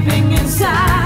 keeping inside.